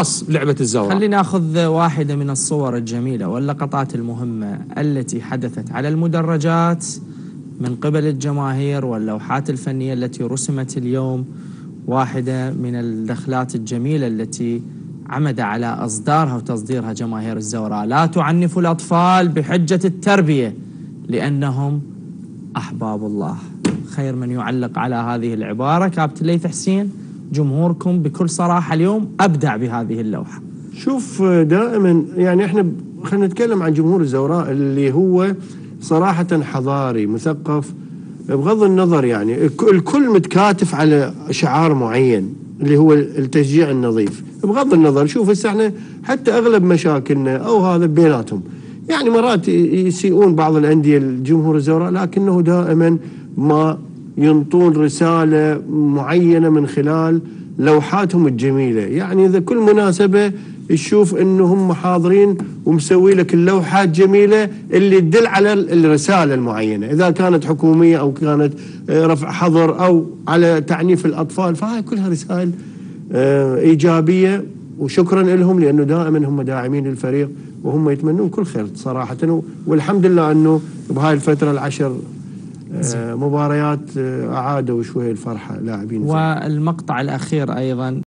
خاص بلعبه الزوراء. خلينا ناخذ واحدة من الصور الجميلة واللقطات المهمة التي حدثت على المدرجات من قبل الجماهير واللوحات الفنية التي رسمت اليوم. واحدة من الدخلات الجميلة التي عمد على إصدارها وتصديرها جماهير الزوراء. لا تعنف الأطفال بحجة التربية لأنهم أحباب الله. خير من يعلق على هذه العبارة. كابتن ليث حسين جمهوركم بكل صراحة اليوم أبدع بهذه اللوحة. شوف دائما يعني إحنا خلينا نتكلم عن جمهور الزوراء اللي هو صراحة حضاري مثقف بغض النظر يعني الكل متكاتف على شعار معين اللي هو التشجيع النظيف. بغض النظر شوف هسه إحنا حتى أغلب مشاكلنا أو هذا بيناتهم. يعني مرات يسيئون بعض الأندية الجمهور الزوراء لكنه دائما ما ينطون رسالة معينة من خلال لوحاتهم الجميلة. يعني إذا كل مناسبة تشوف انه هم حاضرين ومسوي لك اللوحات جميلة اللي تدل على الرسالة المعينة. إذا كانت حكومية أو كانت آه، رفع حظر أو على تعنيف الأطفال فهاي كلها رسائل آه، إيجابية. وشكرا لهم لأنه دائما هم داعمين للفريق وهم يتمنون كل خير صراحة. والحمد لله أنه بهاي الفترة العشر مباريات أعادوا شوي الفرحة لاعبين والمقطع الأخير أيضا.